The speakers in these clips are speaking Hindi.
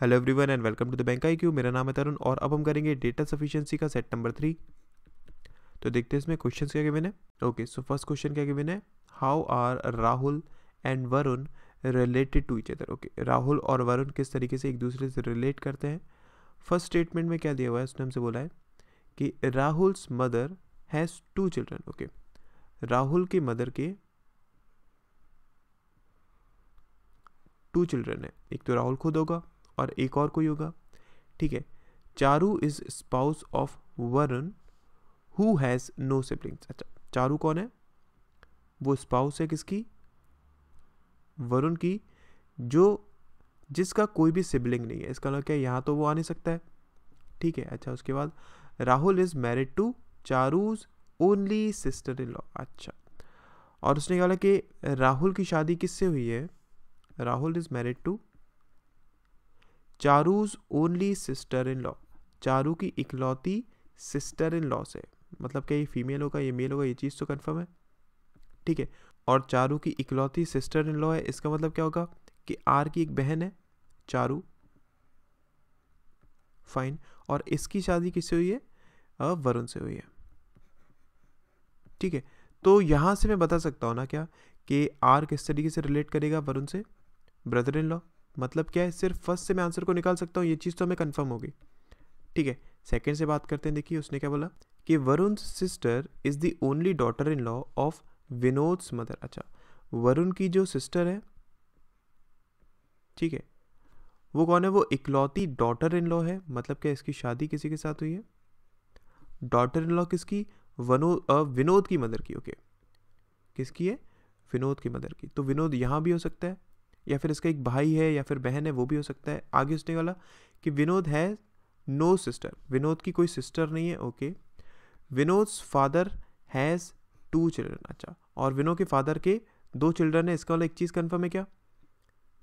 Hello everyone and welcome to the bank I Q मेरा नाम है तरुण और अब हम करेंगे डेटा सफिशिएंसी का सेट नंबर थ्री तो देखते हैं इसमें क्वेश्चंस क्या गिवन है? ओके सो फ़र्स्ट क्वेश्चन क्या गिवन है? How are Rahul and Varun related to each other okay Rahul और वरुण किस तरीके से एक दूसरे से रिलेट करते हैं? फ़र्स्ट स्टेटमेंट में क्या दिया हुआ है? उसने हमसे बोला है कि Rahul's mother has two children okay Rahul की मदर के टू चिल्ड्रन है। एक तो राहुल खुद होगा और एक और कोई होगा। ठीक है। Charu is spouse of Varun, who has no siblings. अच्छा चारू कौन है? वो स्पाउस है किसकी? वरुण की, जो जिसका कोई भी सिबलिंग नहीं है। इसका मतलब क्या यहाँ तो वो आ नहीं सकता है। ठीक है अच्छा उसके बाद Rahul is married to Charu's only sister in law अच्छा और उसने कहा कि राहुल की शादी किससे हुई है? Rahul is married to Charu's only sister in law Charu की इकलौती सिस्टर इन लॉ से। मतलब क्या ये फीमेल होगा, ये मेल होगा, ये चीज़ तो कन्फर्म है? ठीक है, और चारू की इकलौती सिस्टर इन लॉ है, इसका मतलब क्या होगा कि आर की एक बहन है, चारू। फाइन और इसकी शादी किससे हुई है? वरुण से हुई है। ठीक है तो यहाँ से मैं बता सकता हूँ ना क्या, कि आर किस तरीके से रिलेट करेगा वरुण से? ब्रदर इन लॉ मतलब क्या है? सिर्फ़ फ़र्स्ट से मैं आंसर को निकाल सकता हूँ, ये चीज़ तो हमें कन्फर्म होगी। ठीक है सेकेंड से बात करते हैं, देखिए उसने क्या बोला कि Varun sister is the only daughter in law of Vinod's mother अच्छा वरुण की जो सिस्टर है, ठीक है, वो कौन है? वो इकलौती डॉटर इन लॉ है मतलब क्या इसकी शादी किसी के साथ हुई है? डॉटर इन लॉ किसकी? वनो विनोद की मदर की ओके okay. किसकी है? विनोद की मदर की। तो विनोद यहाँ भी हो सकता है या फिर इसका एक भाई है या फिर बहन है, वो भी हो सकता है। आगे उसने वाला कि विनोद है नो सिस्टर विनोद की कोई सिस्टर नहीं है okay Vinod father has two children अच्छा। और विनोद के फादर के दो चिल्ड्रन है, इसका वाला एक चीज़ कन्फर्म है क्या?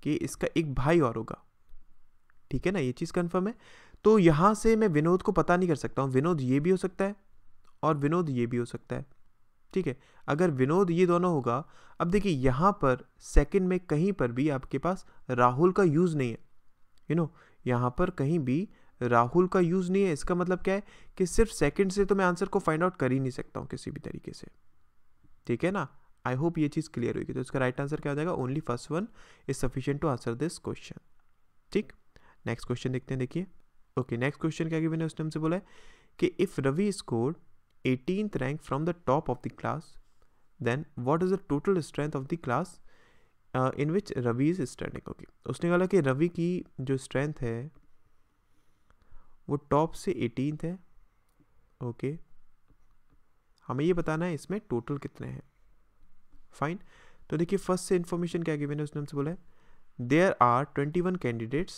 कि इसका एक भाई और होगा। ठीक है ना, ये चीज़ कन्फर्म है। तो यहाँ से मैं विनोद को पता नहीं कर सकता हूँ। विनोद ये भी हो सकता है और विनोद ये भी हो सकता है। ठीक है, अगर विनोद ये दोनों होगा, अब देखिए यहाँ पर सेकंड में कहीं पर भी आपके पास राहुल का यूज़ नहीं है। यू नो यहाँ पर कहीं भी राहुल का यूज़ नहीं है, इसका मतलब क्या है कि सिर्फ़ सेकंड से तो मैं आंसर को फाइंड आउट कर ही नहीं सकता हूँ किसी भी तरीके से। ठीक है ना? आई होप ये चीज़ क्लियर होगी तो इसका राइट आंसर क्या हो जाएगा? Only first one is sufficient to answer this question ठीक? नेक्स्ट क्वेश्चन देखते हैं, देखिए। ओके नेक्स्ट क्वेश्चन क्या गिवन है उसने हमसे बोला है कि if Ravi scored 18th rank from the top of the class, then what is the total strength of the class in which Ravi is standing okay उसने कहा कि रवि की जो स्ट्रेंथ है, वो टॉप से एटीनथ है। Okay okay. हमें ये बताना है इसमें टोटल कितने हैं। फाइन तो देखिए फ़र्स्ट से इंफॉर्मेशन क्या गिवन है, उसने हमसे बोला है there are twenty one candidates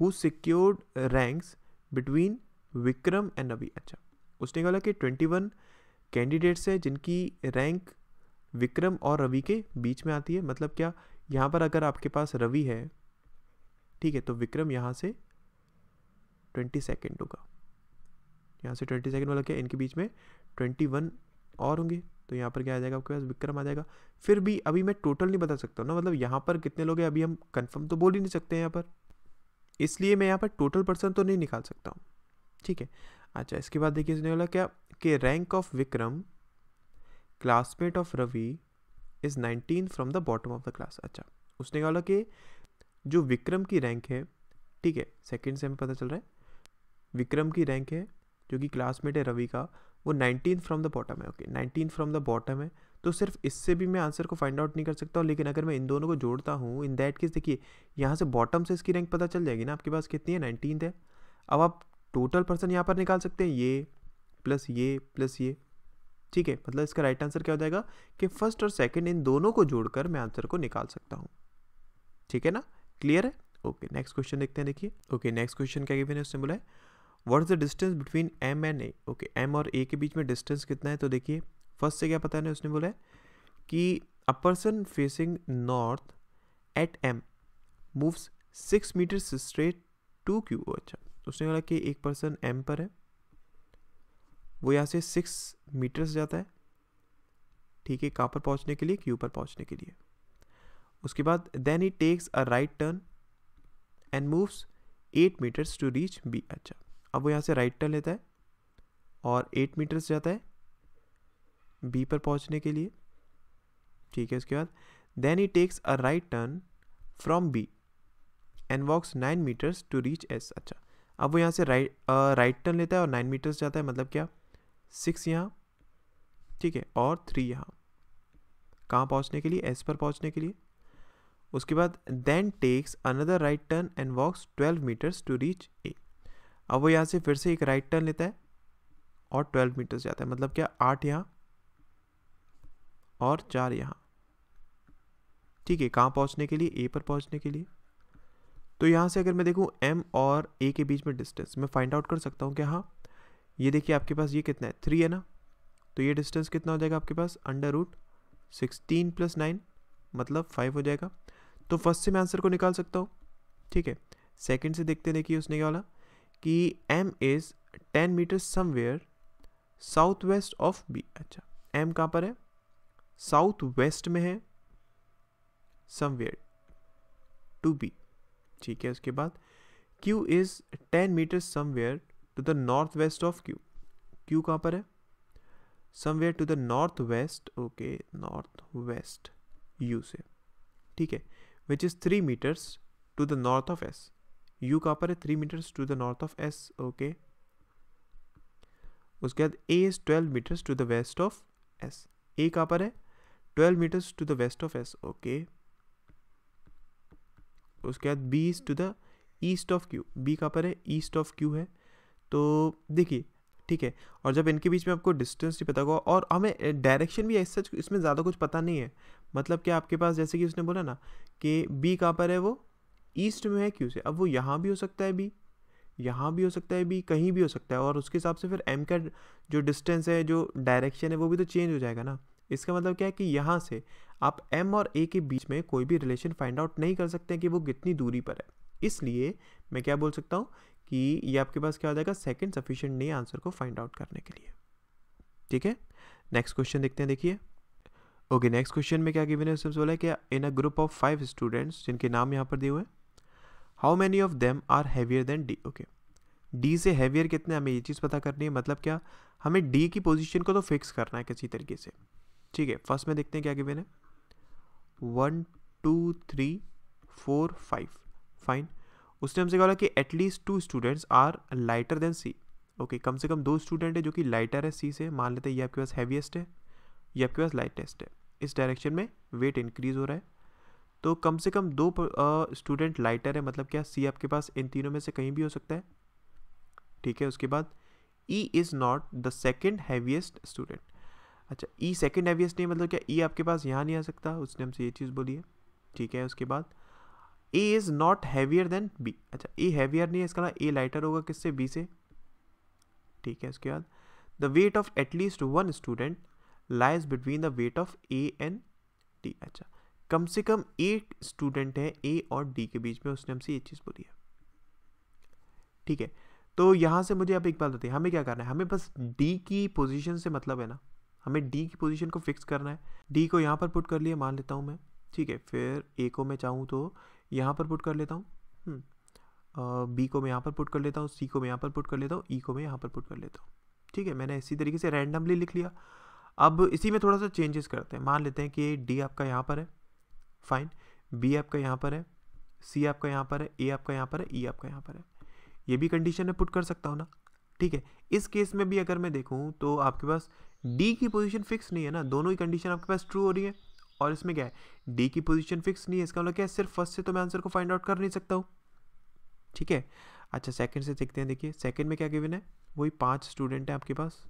who secured ranks between Vikram and Ravi अच्छा। उसने कहा कि ट्वेंटी वन कैंडिडेट्स हैं जिनकी रैंक विक्रम और रवि के बीच में आती है। मतलब क्या, यहाँ पर अगर आपके पास रवि है, ठीक है तो विक्रम यहाँ से ट्वेंटी सेकेंड होगा। यहाँ से ट्वेंटी सेकेंड वाला क्या, इनके बीच में ट्वेंटी वन और होंगे। तो यहाँ पर क्या आ जाएगा आपके पास? विक्रम आ जाएगा। फिर भी अभी मैं टोटल नहीं बता सकता ना मतलब यहाँ पर कितने लोग हैं, अभी हम कंफर्म तो बोल ही नहीं सकते हैं यहाँ पर। इसलिए मैं यहाँ पर टोटल पर्सन तो नहीं निकाल सकता हूँ, ठीक है। अच्छा इसके बाद देखिए, इसने बोला क्या? कि rank of Vikram classmate of Ravi is nineteen from the bottom of the class अच्छा उसने कहा कि जो विक्रम की रैंक है, ठीक है सेकेंड से हमें पता चल रहा है विक्रम की रैंक है, जो कि क्लासमेट है रवि का, वो नाइनटीन फ्रॉम द बॉटम है okay nineteen from the bottom है तो सिर्फ़ इससे भी मैं आंसर को फाइंड आउट नहीं कर सकता हूँ, लेकिन अगर मैं इन दोनों को जोड़ता हूँ इन दैट केस देखिए, यहाँ से बॉटम से इसकी रैंक पता चल जाएगी ना, आपके पास कितनी है? नाइनटीन है। अब आप टोटल पर्सन यहाँ पर निकाल सकते हैं। ये प्लस ये प्लस ये। ठीक है मतलब इसका राइट आंसर क्या हो जाएगा कि फ़र्स्ट और सेकंड इन दोनों को जोड़कर मैं आंसर को निकाल सकता हूँ। ठीक है ना? क्लियर है? ओके नेक्स्ट क्वेश्चन देखते हैं, देखिए। ओके नेक्स्ट क्वेश्चन क्या गिवन है? उसने बोला है what is the distance between M and A okay M और ए के बीच में डिस्टेंस कितना है? तो देखिए फ़र्स्ट से क्या पता है उसने बोला है कि a person facing north at M moves six metres straight to Q अच्छा। उसने बोला कि एक पर्सन एम पर है। वो यहाँ से सिक्स मीटर्स जाता है, ठीक है, कहाँ पर पहुँचने के लिए? क्यू पर पहुँचने के लिए। उसके बाद then he takes a right turn and moves eight metres to reach B अच्छा अब वो यहाँ से राइट टर्न लेता है और एट मीटर्स जाता है बी पर पहुँचने के लिए। ठीक है, उसके बाद then he takes a right turn from B and walks nine metres to reach S अच्छा अब वो यहाँ से राइट राइट टर्न लेता है और नाइन मीटर्स जाता है मतलब क्या? सिक्स यहाँ, ठीक है, और थ्री यहाँ। कहाँ पहुँचने के लिए? एस पर पहुँचने के लिए। उसके बाद then takes another right turn and walks twelve metres to reach A अब वो यहाँ से फिर से एक राइट टर्न लेता है और ट्वेल्व मीटर्स जाता है मतलब क्या? आठ यहाँ और चार यहाँ। ठीक है, कहाँ पहुँचने के लिए? ए पर पहुँचने के लिए। तो यहाँ से अगर मैं देखूँ एम और ए के बीच में डिस्टेंस मैं फाइंड आउट कर सकता हूँ कि हाँ ये देखिए आपके पास ये कितना है? थ्री है ना? तो ये डिस्टेंस कितना हो जाएगा आपके पास? Under root sixteen plus nine मतलब फाइव हो जाएगा। तो फ़र्स्ट से मैं आंसर को निकाल सकता हूँ, ठीक है? सेकेंड से देखते देखिए उसने क्या बोला कि M is ten metre somewhere south west of B अच्छा एम कहाँ पर है? साउथ वेस्ट में है समवेयर टू बी ठीक है उसके बाद Q is ten metre somewhere to the north west of Q Q कहाँ पर है? Somewhere to the north west okay north west U से। ठीक है? Which is three metres to the north of S U कहाँ पर है? Three metres to the north of S okay उसके बाद A is twelve metres to the west of S A कहाँ पर है? Twelve metres to the west of S okay उसके बाद B is to the east of Q B कहाँ पर है? ईस्ट ऑफ़ क्यू है। तो देखिए, ठीक है, और जब इनके बीच में आपको डिस्टेंस नहीं पता होगा, और हमें डायरेक्शन भी ऐसा इसमें ज़्यादा कुछ पता नहीं है। मतलब कि आपके पास, जैसे कि उसने बोला ना, कि बी कहाँ पर है वो? ईस्ट में है क्यू से। अब वो यहाँ भी हो सकता है बी यहाँ भी हो सकता है बी कहीं भी हो सकता है, और उसके हिसाब से फिर एम का जो डिस्टेंस है, जो डायरेक्शन है, वो भी तो चेंज हो जाएगा ना। इसका मतलब क्या है कि यहाँ से आप एम और ए के बीच में कोई भी रिलेशन फाइंड आउट नहीं कर सकते कि वो कितनी दूरी पर है। इसलिए मैं क्या बोल सकता हूँ कि ये आपके पास क्या हो जाएगा सेकेंड सफिशियंट नहीं आंसर को फाइंड आउट करने के लिए। ठीक है? नेक्स्ट क्वेश्चन देखते हैं, देखिए। ओके नेक्स्ट क्वेश्चन में क्या गिवन है? उसमें बोला कि in a group of five students जिनके नाम यहाँ पर दिए हुए हैं how many of them are heavier than D okay D से हैवियर कितने? हमें ये चीज़ पता करनी है। मतलब क्या? हमें डी की पोजीशन को तो फिक्स करना है किसी तरीके से। ठीक है फ़र्स्ट में देखते हैं क्या गिवन है। One two three four five fine उसने हमसे कहा कि at least two students are lighter than C okay कम से कम दो स्टूडेंट है जो कि लाइटर है सी से। मान लेते हैं ये आपके पास हैवीएस्ट है, ये आपके पास लाइटेस्ट है। इस डायरेक्शन में वेट इंक्रीज हो रहा है। तो कम से कम दो स्टूडेंट लाइटर है मतलब क्या सी आपके पास इन तीनों में से कहीं भी हो सकता है। ठीक है, उसके बाद E is not the second heaviest student अच्छा ई सेकेंड हैवीएस्ट नहीं मतलब क्या? ई e आपके पास यहाँ नहीं आ सकता। उसने हमसे ये चीज़ बोली है। ठीक है, उसके बाद A is not heavier than B अच्छा ए हैवियर नहीं है, इसका ए लाइटर होगा किससे? बी से। ठीक है, उसके बाद the weight of at least one student lies between the weight of A and D अच्छा कम से कम एक स्टूडेंट है ए और डी के बीच में, उसने हमसे ये चीज़ बोली है। ठीक है तो यहाँ से मुझे आप एक बात बताइए, हमें क्या करना है? हमें बस डी की पोजीशन से मतलब है ना हमें डी की पोजीशन को फिक्स करना है डी को यहाँ पर पुट कर लिया मान लेता हूँ मैं ठीक है फिर ए को मैं चाहूँ तो यहाँ पर पुट कर लेता हूँ बी हम्म, को मैं यहाँ पर पुट कर लेता हूँ सी को मैं यहाँ पर पुट कर लेता हूँ ई e को मैं यहाँ पर पुट कर लेता हूँ ठीक है मैंने इसी तरीके से रैंडमली लिख लिया अब इसी में थोड़ा सा चेंजेस करते हैं मान लेते हैं कि डी आपका यहाँ पर है फाइन बी आपका यहाँ पर है सी आपका यहाँ पर है ए आपका यहाँ पर है ई e आपका यहाँ पर है ये भी कंडीशन में पुट कर सकता हूँ ना ठीक है इस केस में भी अगर मैं देखूँ तो आपके पास डी की पोजीशन फिक्स नहीं है ना? दोनों ही कंडीशन आपके पास ट्रू हो रही है। और इसमें क्या है? डी की पोजीशन फिक्स नहीं है, इसका मतलब क्या है? सिर्फ़ फ़र्स्ट से तो मैं आंसर को फाइंड आउट कर नहीं सकता हूँ। ठीक है? अच्छा सेकंड से देखते हैं, देखिए। सेकंड में क्या गिवन है? वही पाँच स्टूडेंट है आपके पास।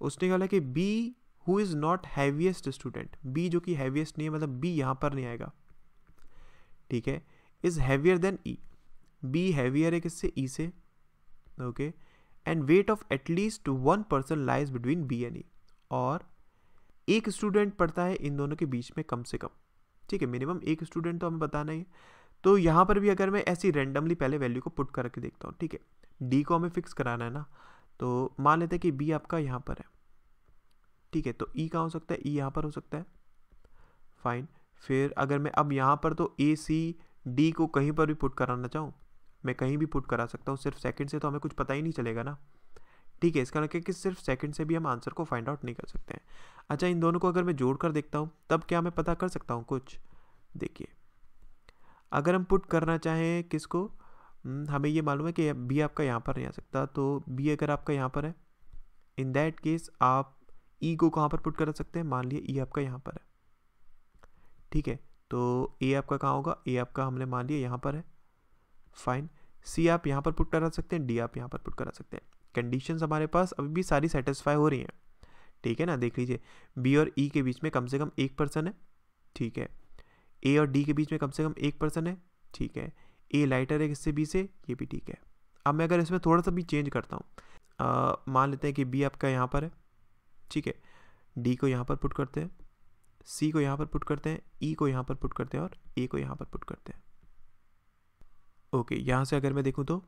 उसने कहा कि B who is not heaviest student B जो कि हैवीएस्ट नहीं है मतलब बी यहाँ पर नहीं आएगा। ठीक है? Is heavier than E B heavier है किससे? ई e से। Okay and weight of at least one person lies between B and E और एक स्टूडेंट पढ़ता है इन दोनों के बीच में कम से कम। ठीक है मिनिमम एक स्टूडेंट तो हमें बताना ही तो यहाँ पर भी अगर मैं ऐसी रेंडमली पहले वैल्यू को पुट करके देखता हूँ, ठीक है? डी को हमें फिक्स कराना है ना तो मान लेते हैं कि बी आपका यहाँ पर है। ठीक है तो ई e कहाँ हो सकता है? ई e यहाँ पर हो सकता है। फाइन फिर अगर मैं अब यहाँ पर तो ए सी डी को कहीं पर भी पुट कराना चाहूँ मैं कहीं भी पुट करा सकता हूँ सिर्फ़ सेकंड से तो हमें कुछ पता ही नहीं चलेगा ना। ठीक है इसका मतलब कि सिर्फ़ सेकंड से भी हम आंसर को फाइंड आउट नहीं कर सकते हैं। अच्छा इन दोनों को अगर मैं जोड़ कर देखता हूँ तब क्या मैं पता कर सकता हूँ कुछ? देखिए अगर हम पुट करना चाहें किसको? हम्म, हमें ये मालूम है कि बी आपका यहाँ पर नहीं आ सकता तो बी अगर आपका यहाँ पर है इन दैट केस आप ई e को कहाँ पर पुट कर सकते हैं? मान लिया ई e आपका यहाँ पर है। ठीक है तो ए आपका कहाँ होगा? ए आपका हमने मान लिया यहाँ पर है। फाइन सी आप यहाँ पर पुट करा सकते हैं डी आप यहाँ पर पुट करा सकते हैं। कंडीशन हमारे पास अभी भी सारी सेटिस्फाई हो रही हैं। ठीक है ना? देख लीजिए। बी और ई e के बीच में कम से कम एक पर्सन है। ठीक है। ए और डी के बीच में कम से कम एक पर्सन है। ठीक है। ए लाइटर है किससे? बी से? ये भी ठीक है। अब मैं अगर इसमें थोड़ा सा भी चेंज करता हूँ मान लेते हैं कि बी आपका यहाँ पर है। ठीक है। डी को यहाँ पर पुट करते हैं। सी को यहाँ पर पुट करते हैं। ई e को यहाँ पर पुट करते हैं और ए को यहाँ पर पुट करते हैं। ओके, यहाँ से अगर मैं देखूँ तो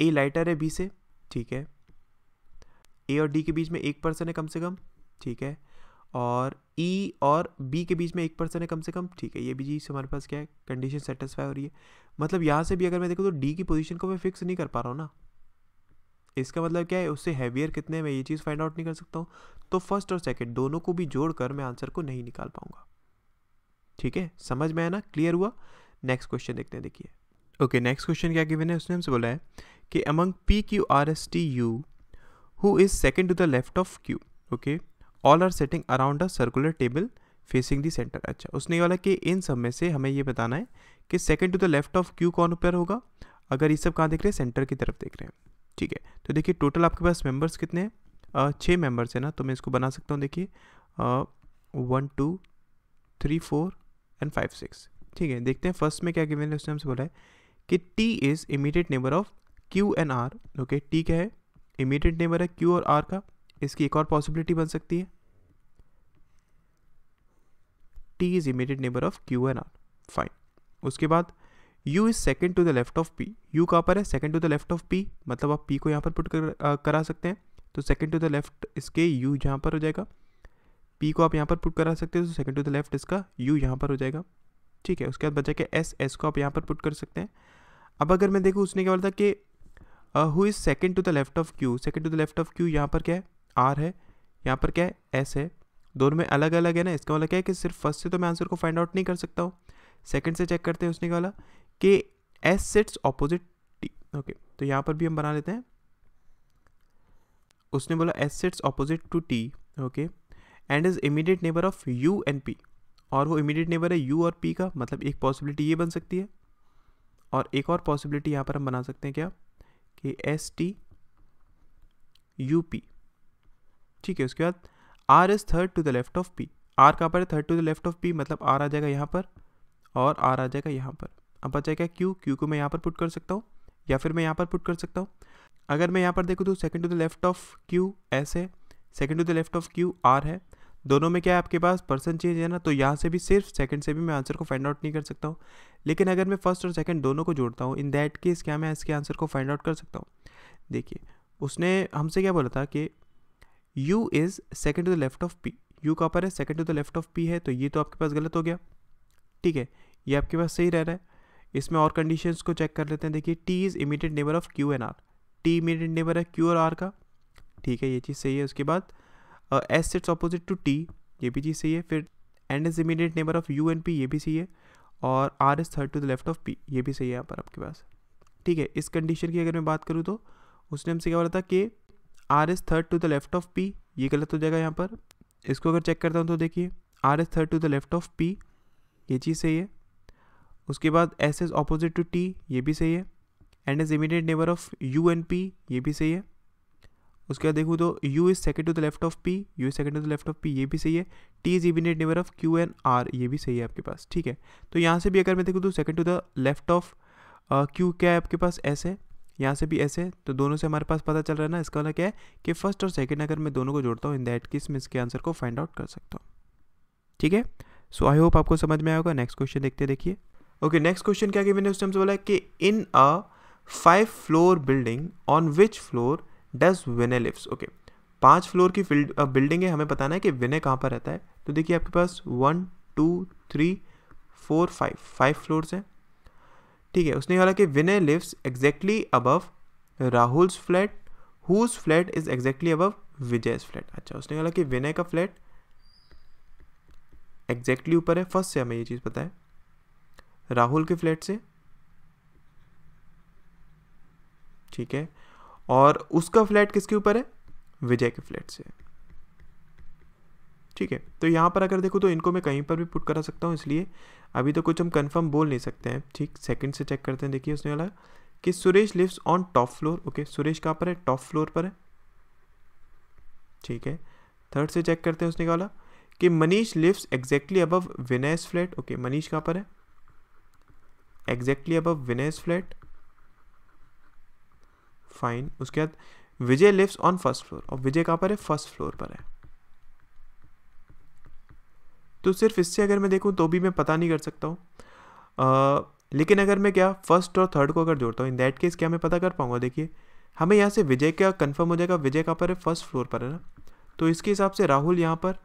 ए लाइटर है बी से, ठीक है। ए और डी के बीच में एक पर्सन है कम से कम, ठीक है। और ई e और बी के बीच में एक पर्सन है कम से कम, ठीक है। ये भी चीज़ हमारे पास क्या है कंडीशन सेटिस्फाई हो रही है। मतलब यहाँ से भी अगर मैं देखूँ तो डी की पोजीशन को मैं फिक्स नहीं कर पा रहा हूँ ना। इसका मतलब क्या है, उससे हैवियर कितने मैं ये चीज़ फाइंड आउट नहीं कर सकता हूँ। तो फ़र्स्ट और सेकेंड दोनों को भी जोड़कर मैं आंसर को नहीं निकाल पाऊँगा। ठीक है, समझ में आया ना क्लियर हुआ? नेक्स्ट क्वेश्चन देखते हैं, देखिए। ओके नेक्स्ट क्वेश्चन क्या गिवन है? उसने हमसे बोला है कि among P Q R S T U who is second to the left of Q okay all are sitting around a circular table facing the centre अच्छा उसने ये वाला कि इन सब में से हमें ये बताना है कि second to the left of Q कौन ऊपर होगा? अगर ये सब कहाँ देख रहे हैं? सेंटर की तरफ़ देख रहे हैं। ठीक है तो देखिए टोटल आपके पास मेंबर्स कितने हैं? छः मेंबर्स हैं ना तो मैं इसको बना सकता हूँ, देखिए। One two three four and five six ठीक है, देखते हैं फ़र्स्ट में क्या गिवन है? उसने हमसे बोला है कि T is immediate neighbour of Q and R okay T क्या है? इमीडिएट नेबर है क्यू और आर का। इसकी एक और पॉसिबिलिटी बन सकती है। T is immediate neighbour of Q and R fine उसके बाद u is second to the left of p. U कहाँ पर है? Second to the left of p. मतलब आप p को यहाँ पर पुट कर, आ, करा सकते हैं। तो सेकेंड टू द लेफ़्ट इसके u यहाँ पर हो जाएगा। P को आप यहाँ पर पुट करा सकते हैं। तो सेकेंड टू द लेफ़्ट इसका u यहाँ पर हो जाएगा। ठीक है उसके बाद बचा के एस एस को आप यहाँ पर पुट कर सकते हैं। अब अगर मैं देखूँ, उसने क्या बोला था कि who is second to the left of Q second to the left of Q यहाँ पर क्या है? आर है। यहाँ पर क्या है? एस है। दोनों में अलग अलग है ना? इसका मतलब क्या है कि सिर्फ़ फ़र्स्ट से तो मैं आंसर को फाइंड आउट नहीं कर सकता हूँ। सेकंड से चेक करते हैं, उसने क्या बोला कि S sits opposite T okay तो यहाँ पर भी हम बना लेते हैं। उसने बोला S sits opposite to T okay and is immediate neighbour of U and P और वो इमीडिएट नेबर है यू और पी का मतलब एक पॉसिबिलिटी ये बन सकती है। और एक और पॉसिबिलिटी यहाँ पर हम बना सकते हैं क्या? कि एस टी यू पी ठीक है, उसके बाद R is third to the left of P R कहाँ पर है? Third to the left of P मतलब आर आ जाएगा यहाँ पर और आर आ जाएगा यहाँ पर। अब क्या क्यू क्यू को मैं यहाँ पर पुट कर सकता हूँ या फिर मैं यहाँ पर पुट कर सकता हूँ? अगर मैं यहाँ पर देखूँ तो second to the left of Q S है second to the left of Q R है दोनों में क्या है आपके पास पर्सन चेंज है ना? तो यहाँ से भी सिर्फ़ सेकंड से भी मैं आंसर को फाइंड आउट नहीं कर सकता हूँ। लेकिन अगर मैं फ़र्स्ट और सेकंड दोनों को जोड़ता हूँ इन दैट केस क्या मैं इसके आंसर को फाइंड आउट कर सकता हूँ? देखिए, उसने हमसे क्या बोला था कि U is second to the left of P U कहाँ पर है second to the left of P है तो ये तो आपके पास गलत हो गया। ठीक है, ये आपके पास सही रह रहा है। इसमें और कंडीशंस को चेक कर लेते हैं। देखिए T is immediate neighbour of Q and R T immediate neighbour है क्यू और आर का। ठीक है, ये चीज़ सही है। उसके बाद S sits opposite to T ये भी चीज़ सही है। फिर and is immediate neighbour of U and P ये भी सही है। और R is third to the left of P ये भी सही है यहाँ पर आपके पास। ठीक है, इस कंडीशन की अगर मैं बात करूँ तो उसने हमसे क्या बोला था कि R is third to the left of P ये गलत हो जाएगा यहाँ पर। इसको अगर चेक करता हूँ तो देखिए R is third to the left of P ये चीज़ सही है। उसके बाद S is opposite to T ये भी सही है। And is immediate neighbour of U and P ये भी सही है। उसके बाद देखूँ तो U is second to the left of P U is second to the left of P ये भी सही है। T is immediate neighbour of Q and R ये भी सही है आपके पास, ठीक है। तो यहाँ से भी अगर मैं देखूँ तो second to the left of Q क्या है आपके पास? एस है। यहाँ से भी ऐसे तो दोनों से हमारे पास पता चल रहा है ना, इसका वाला क्या है कि फ़र्स्ट और सेकंड अगर मैं दोनों को जोड़ता हूँ इन दैट केस मैं इसके आंसर को फाइंड आउट कर सकता हूँ। ठीक है? सो आई होप आपको समझ में आएगा नेक्स्ट क्वेश्चन देखते देखिए। ओके नेक्स्ट क्वेश्चन क्या कि मैंने? उस टाइम से बोला कि in a five floor building on which floor does Vinay lives okay पाँच फ्लोर की बिल्डिंग है, हमें बताना है कि विनय कहाँ पर रहता है। तो देखिए आपके पास one two three four five five floors हैं। ठीक है, उसने बोला कि Vinay lives exactly above Rahul's flat whose flat is exactly above Vijay's flat अच्छा उसने बोला कि विनय का फ्लैट एग्जैक्टली ऊपर है। फ़र्स्ट से हमें ये चीज़ पता है। राहुल के फ्लैट से। ठीक है। और उसका फ्लैट किसके ऊपर है? विजय के फ्लैट से। ठीक है तो यहाँ पर अगर देखो तो इनको मैं कहीं पर भी पुट करा सकता हूँ, इसलिए अभी तो कुछ हम कंफर्म बोल नहीं सकते हैं। ठीक सेकंड से चेक करते हैं, देखिए उसने वाला कि Suresh lives on top floor okay Suresh कहाँ पर है? टॉप फ्लोर पर है। ठीक है थर्ड से चेक करते हैं, उसने वाला कि Manish lives exactly above Vinay's flat okay Manish कहाँ पर है? Exactly above Vinay's flat fine उसके बाद Vijay lives on first floor और विजय कहाँ पर है? फ़र्स्ट फ्लोर पर है। तो सिर्फ़ इससे अगर मैं देखूँ तो भी मैं पता नहीं कर सकता हूँ। लेकिन अगर मैं क्या फ़र्स्ट और थर्ड को अगर जोड़ता हूँ इन दैट केस क्या मैं पता कर पाऊँगा? देखिए, हमें यहाँ से विजय का कंफर्म हो जाएगा, विजय कहाँ पर है? फ़र्स्ट फ्लोर पर है ना। तो इसके हिसाब से राहुल यहाँ पर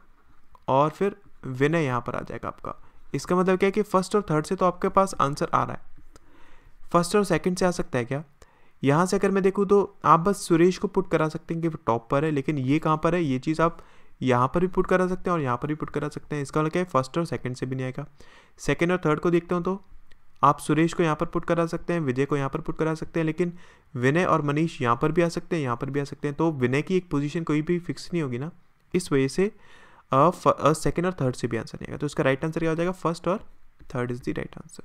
और फिर विनय यहाँ पर आ जाएगा आपका। इसका मतलब क्या है कि फ़र्स्ट और थर्ड से तो आपके पास आंसर आ रहा है। फ़र्स्ट और सेकंड से आ सकता है क्या? यहाँ से अगर मैं देखूँ तो आप बस सुरेश को पुट करा सकते हैं कि वो टॉप पर है, लेकिन ये कहाँ पर है? ये चीज़ आप यहाँ पर भी पुट करा सकते हैं और यहाँ पर भी पुट करा सकते हैं। इसका मतलब क्या है? फ़र्स्ट और सेकंड से भी नहीं आएगा। सेकंड और थर्ड को देखते हो तो आप सुरेश को यहाँ पर पुट करा सकते हैं, विजय को यहाँ पर पुट करा सकते हैं, लेकिन विनय और मनीष यहाँ पर भी आ सकते हैं, यहाँ पर भी आ सकते हैं। तो विनय की एक पोजीशन कोई भी फिक्स नहीं होगी ना। इस वजह से सेकेंड और थर्ड से भी आंसर नहीं आएगा। तो इसका राइट आंसर क्या हो जाएगा? फ़र्स्ट और third is the right answer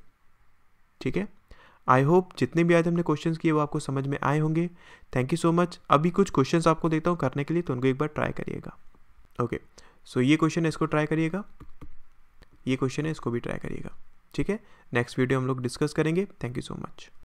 ठीक है? आई होप जितने भी आज हमने क्वेश्चन किए वो आपको समझ में आए होंगे। थैंक यू सो मच अभी कुछ क्वेश्चन आपको देता हूँ करने के लिए तो उनको एक बार ट्राई करिएगा। ओके सो ये क्वेश्चन है, इसको ट्राई करिएगा। ये क्वेश्चन है, इसको भी ट्राई करिएगा। ठीक है? नेक्स्ट वीडियो हम लोग डिस्कस करेंगे। Thank you so much